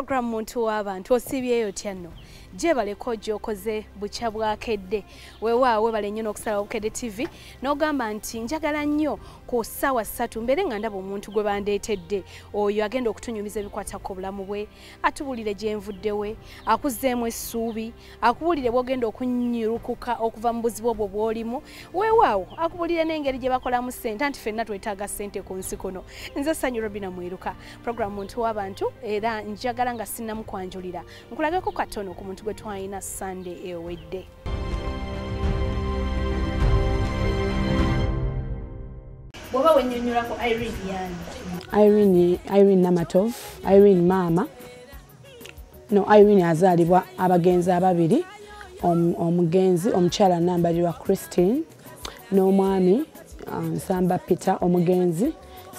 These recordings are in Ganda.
program muntu w'abantu osibyeyo tya nno gye baleko gy'okoze bukya bwakedde weewaawe bale nnyo n'okusalawo bukedde tv n'ogamba nti njagala nnyo ku ssaawa ssatu mbeere nga ndaba omuntu gwe bandeetedde. Oyo agenda okutunyumiza ebikwata ku bulamu bwe. Atubulire gye nvudde we akuzzeemu essuubi akubulire bw'ogenda okunyirukuka okuva mu buzibu obwo bw'olimu. Weewaawo akubulire n'engeri gye bakolamu ssente anti ffenna twetaaga ssente ku nsi kuno nze sanyu robina mwiruka program muntu w'abantu era njagala nga sinnamu kwanjulira nkulageko katono ku muntu gwe twalina sande ewedde. Bw'oba wennyonnyolako irene yani? Irene irene namatov irene maama. No irene azaalibwa abagenzi ababiri Om- omugenzi omukyala nambalirwa christine n'omwami nsamba peter omugenzi.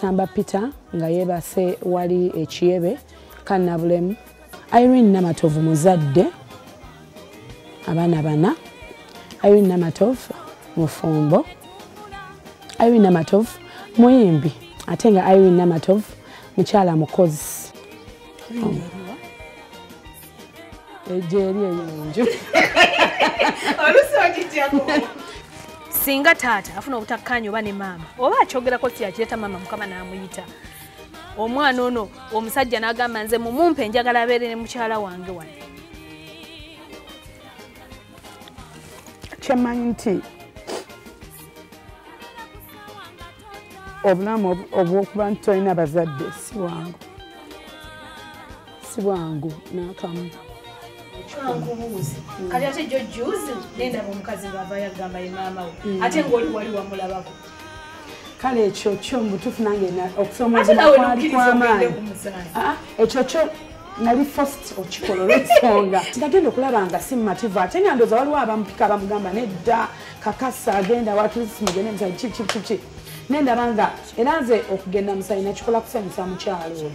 Samba peter nga yeebase wali ekiyebe kannabulemu irene namatov muzadde abaana bana irene namatov mufumbo irene namatov muyimbi ate nga irene namatov mukyala mukozi. Egyo eri eyonjo singa taata afuna obutakkaanya oba ne maama oba akyogerako si yakireeta maama mukama n'amuyita omwana ono omusajja n'agamba nze mumumpe njagala abeere ne mukyala wange wano. Kyemmanyi nti obulamu obu- obw'okuba nti tolina bazadde si bwangu. Si bwangu n'akamu. Kati ate jo juzi nendaba omukazi ng'avayo agamba ye maama we. Ate ng'oli wali wamulabako kale ekyo kyo mubutuufu nange na- okusoma ate obuzima nawe kwali nokkiriza ogende kwamaanyi ku musayi Ah, ekyo kyo nali first okikola olwensonga tinagenda okulaba nga si mumativu ate nga ndooza waliwo abamupika abamugamba nedda kakasa agenda watulisi mugende musayi ki ki ki ki nendaba nga era nze okugenda musayi nakikola kusanyusa mukyalo. oyo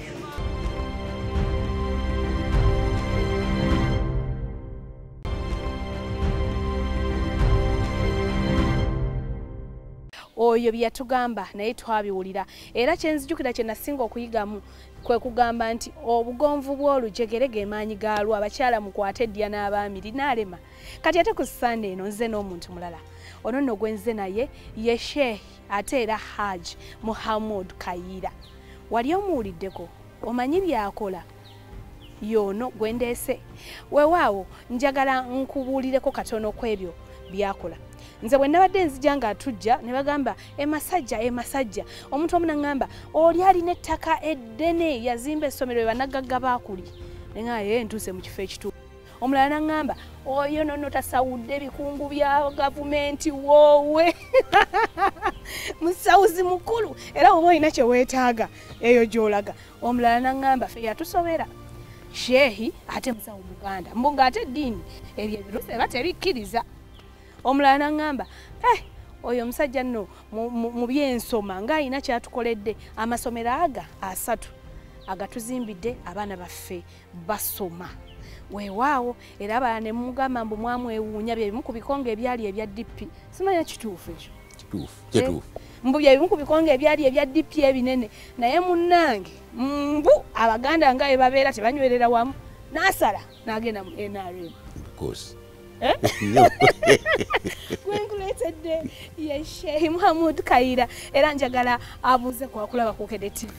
oyo bye yatugamba naye twabiwulira. Era kyenzijukira kye nasinga okuyigamu kwe kugamba nti obugonvu bw'olujegere ge maanyi gaalwo abakyala mukwate eddya n'abaami linaalema. Kati ate ku sande eno nze n'omuntu mulala. Ono nno gwe nze naye ye sheehi ate era haj muhammud kayira wali omuwuliddeko omanyi byakola? Yoono gwe ndeese. Weewaawo njagala nkubuulireko katono ku ebyo byakola nze bwe nabadde nzija nga tujja ne bagamba emasajja emasajja omuntu omu naŋŋamba oli alina ettaka eddene? Yazimba essomero we banagagga baakuli neŋaye ntuuse mu kifo ekituufu. Omulala naŋŋamba oyo nono tasawudde ebikungu bya gavumenti woowe. Musawuzi mukulu era oba olina kye weetaaga eyo gy'olaga. Omulala naŋŋamba fe yatusobera. Sheehi ate musawo muganda mbu ng'ate eddiini ebyo ebirusi eba tebikkiriza omulala naŋŋamba eh, oyo omusajja nno mu- byensoma ng'alina kyatukoledde amasomero aga asatu agatuzimbidde abaana baffe basoma. Weewaawo era abalala ne mugamba mbu mwamwewuunya bye bimu ku bikonge ebyali ebya dp simanya kituufu ekyo? Kyetuufu mbu bye bimu ku bikonge ebyali ebya dp ebinene naye munnange mbu abaganda nga bwe babeera tebanywerera wamu n'asala n'agenda mu nrm course. Eh? Gwenkuleetedde ye shehi muhamud kayira era njagala abuuze kwakulaba kukedde tv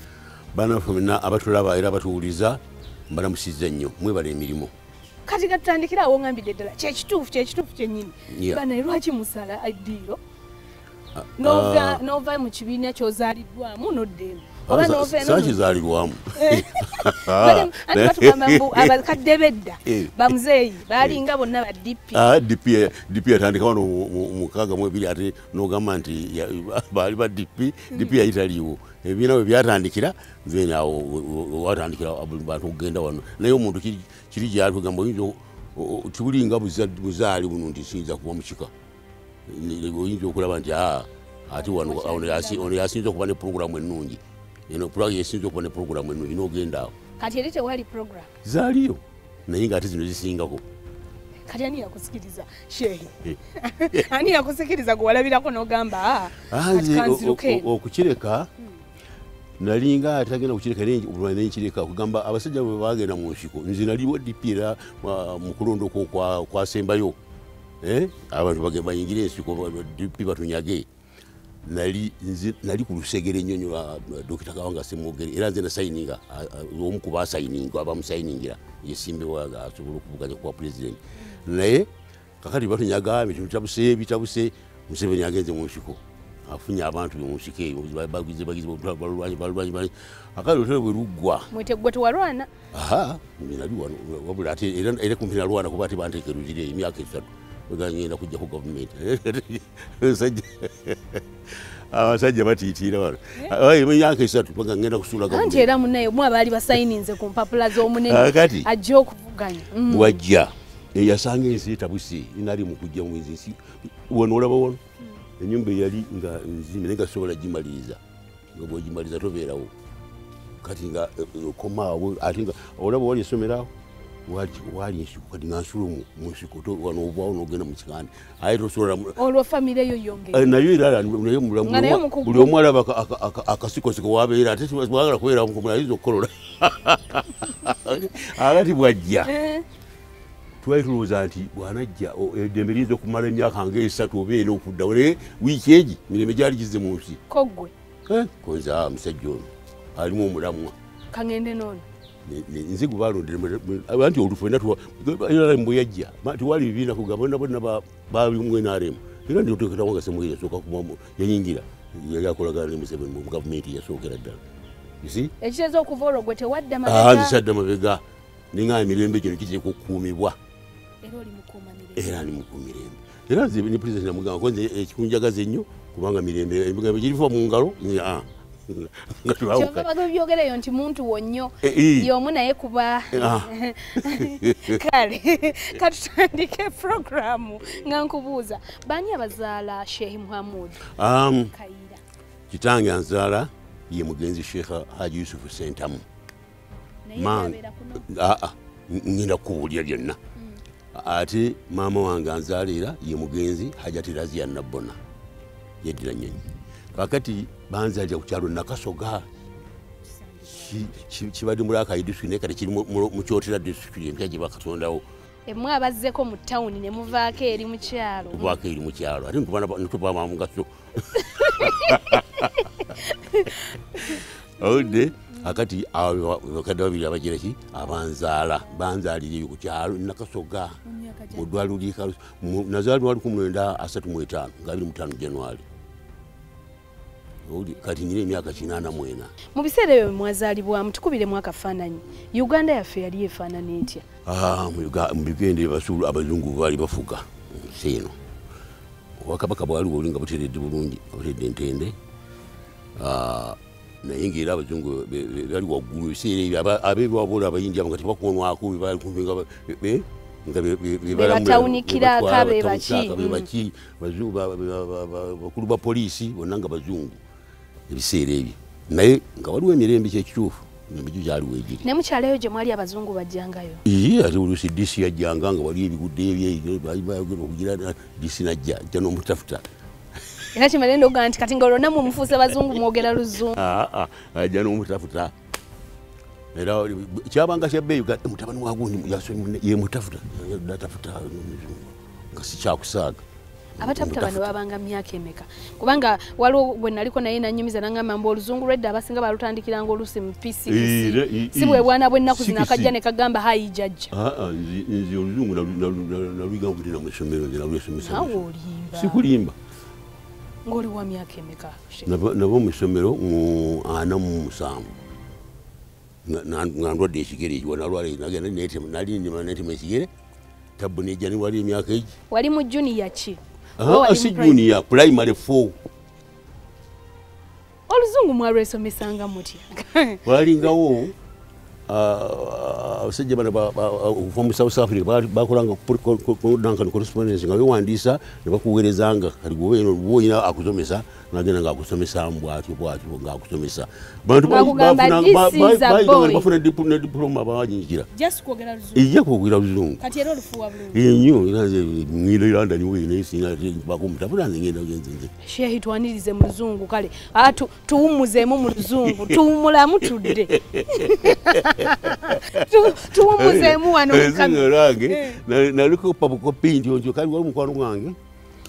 banaffe bonna abatulaba era batuwuliza mbalamusizza nnyo mwebala emirimu. Kati gatutandikirawo ngambidde ddala kyekituufu kyekituufu kyennyini. Yeah. bana lwaki musala eddiiro Ah, N'ova- n'ova mu kibiina kyozaaliddwamu noddeemu ah, oba sa- n'ova eno sa no- kizaalirwamu Bali- anti batugamba mbu abakadde bedda Eh. bamuzeeyi baalinga bonna ba dp Ah, yatandika wano mu- mu- mukaaga mu ebiri ate n'ogamba nti baali ba DP DP yayitaliiwo. Ebibiina bwe byatandikira then awo watandikira bantu okugenda wano. Naye omuntu kiri- kugamba oyinza tibulinga buza- buzaali buno nti siyinza kuba mukika. Oyinza okulaba nti aa ate wano ono yasinza okuba ne puroguramu ennungi eno puroguramu yesinza okuba ne puroguramu ennungi n'ogenda awo. Kati eri tewali program? Zaaliyo. Naye ng'ate zino zisingako. Kati ani yakusikiriza? Shehi. Ani yakusikiriza gwewalabirako n'ogamba "Ah, eno." okukireka nalinga atagenda kukireka olwanya nenkireka kugamba abasajja bwe bagenda mu nsiko nze naliwo dp era mu kulondoko kwa- kwasembayo Eh, abantu bayingire ensiko dp batunyage nali ku lusegere ennyonyo lwa dokita kawanga semwogere era nze nasayininga omu ku basayininga abamusayiningira yesimbewa asobola okuvuganya kuwa pulezidenti naye kakati batunyaga ebintu bitabuse museveni agenze mu nsiko afunye abantu mu nsiko eyo balwanyi akati olutalo bwe luggwa mwete gwe tewalwana aha nali wano wabula ate era kumpi nalwana kuba ate bantekeruzire emyaka esatu egangenda kujjako gavumenti Abasajja- abasajja batiitiira wano. Emyaka esatu baga ngenda kusula anti era munaye mu abaali basayininze ku mpapula z'omunene Akati. ajja okuvuganya. Mm. wajja. Yasanga ensi etabuse nali mukujja mwezi nsi wano olaba wano? Enyumba eyali nga nzimbe naye nga sobola gimaliriza nga bwegimaliza tobeerawo. Kati nga eh, okomaawo ate nga olaba wali esomero wali ensiko kati nga nsula mu nsiko to- wano obwawo nogenda mu kikande aye tosobola olwo famire yo yongere Eh, nayo era naye Nga buli omu alaba aka- aka- aka- akasikosiko wabeera ate wagala kubeera ayinza okukolola akati bwajja. Eh, twali tulowooza nti bwanajja eddembe liyinza okumala emyaka ngaesatu oba ena okuddawo naye wiiki egi mirembe gyali gize mu nsi. Ko ggwe Eh, konza ah, musajja ono alimu omulamwa. Kaŋŋende noono nze gwe balondera anti olufu nrm bwe yajja. Ma- tewali bibiina kugamba bonna bonna ba- balimu nrm era ndioteketawo nga semweri yasooka yayingira yali akolagana ne museveni mu gavumenti yasookera ddala. Ekiteeza okuva olwo gwe tewadda mabega? Sadda mabega. Ninga emirembe gino kiteeka okukuumibwa era oli mukuuma mirembe. Era ali era nze ne pulezidenti namugamba nze ekikunjagaza ennyo kubanga mirembe ebigambo girifa mu ngalo nze, ah, kyova twawuka bagabyogereyo nti muntu wonnyo eh. yomu naye kuba Ah. kale katutandike programu nga nkubuuza baani abazaala shehi muhamud kayira kitange anzaala ye mugenzi sheekha haji yusufu sentamu. Aa ngenda kukuwulira lyonna ate maama wange anzaalira ye mugenzi hajati razia nabbona yeddira nyonyi kakati banzaalira ku kyalo nakasoga Ki- ki- kibadde muri akayi disitulikiti naye kati kiri mu- kyotera disitulikiti empya gye bakatondawo. Emu abazzeko mu tawuni ne muvaako eri mu kyalo? Kubaako eri mu kyalo ate ntubama mugaso owudde akati bakadde babiri abagiraki abanzaala banzaalira eyo ku kyalo nakasoga mu ddwaliro lyekalu nazaalibwa lwa lukumi mwenda asatu mu etaano nga abiri mutaano januari Owulire, kati nyina emyaka kinaana mwena. Mu biseera ebyo mwazaalibwamu tukubiremu akafaananyi uganda yaffe yali efaanana etya? Ah, mu bigende basulu abazungu baali bafuga nsi eno. Obwakabaka bwaliwo oli nga buteredde bulungi buteredde entende. Ah, naye ngaera abazungu bali waggulu ebiseera ebyo aba- abebwabola abayindi abo nga tebakonwako bebakumpi nga ba- be- be- nga be- be- be- balamula- batawunikirako, be batwala, be batawunikirako, baki, be baki. Bazu- ba- ba- ba- ba- bakulu ba poliisi bonna nga bazungu ebiseera ebyo. Naye nga waliwo emirembe kyekituufu gyo gyaliwo egiri ne mukyalayo gye mwali abazungu bajjangayo? Iye ate oluusi disi yajjanga nga wali ebigudde ebyeyo bayogera okugira disi najja ajja n'omutafuta. Era kimale ndoga nti kati nga olwo nammwe mufuuse bazungu mwogera luzungu. Aa, ajja n'omutafuta. Era kyabanga kyabbeeyi mutabani wagundi yemutafuta natafuta nga sikyakusaaga abatafuta bano babanga myaka emeka? Kubanga waliwo bwe naliko naye nanyumiza nangamba mbu oluzungu lwedda abasinga balutandikiranga oluusi mu pcc si bwe bwana bw'ennaku zino akajja ne kagamba hayi jajja. Aa, nze nze oluzungu nalwiga buli namu essomero nze nalwesomesa nawe olimba. Sikulimba. Ng'oli wa myaka emeka Nava- mu ssomero mu ana mu musanvu. Nga- ndwadde ekigere ekyo nalwala nali netema ekigere tabu nejja niwali emyaka egi wali mu juniya ki? Ah, wali si mu primary? junior primary four. Oluzungu mwalwesomesanga mutya? Walingawo abasajja bano ba- ba- okuva mu south africa ba- bakolanga duncan correspondence nga bewandiisa ne bakuweerezanga kati gwobeolina akuzomesa nagenda ngaakusomesa bwatyo bwatyo ngaakusomesa bantu bafuna diploma luzungu ejja kwogera luzungu enyo ngenda iranda niwe nayesinga bakumutafulanze ngenda genzenze shehi twanirize mu luzungu kale Ah, tu- tuwummuzeemu mu luzungu tuwummulamu tudde Tu- tuwummuzeemu wano kamera. ezingalange naliko pabukopi nti onjo kali wali mukwano gwange?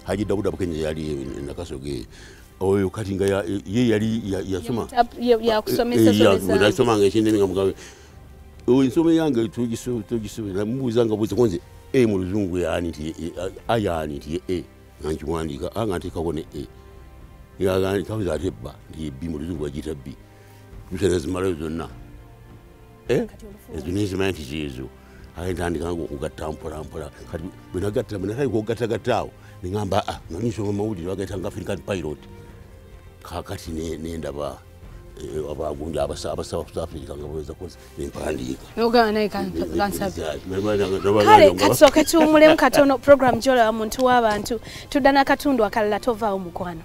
Haji dabuda bukenya yali nakasoge oyo kati nga ye yali ya- yasoma. Tap- ya- yakusomesa somesa. nasomanga ekindeni nga mugabe ensoma yange tugisomera mubuuzanga buuza konze e mu luzungu yaani nti ayaani nti e nga nkiwandiika a nga nteekako ne e kabuza ate bba nti b mu luzungu bagiyita b tusene zimalayo zonna Eh? ezo nezimanya nti kyezo aye ntandika nga okugatta mpola mpola kati bwenagatta bwenatandika okugattagatta awo neŋamba a nga ninsoma mawulire bagaita nga african pilot kakati ne- nendaba eh, abagundi abasa abasa africa nga baweza kozi nempandiika ogaba naye kan- kansabe kale katusooke tuwummulemu katono program gyolaba muntu w'abantu tudda n'akatundu akalala tovaawo mukwano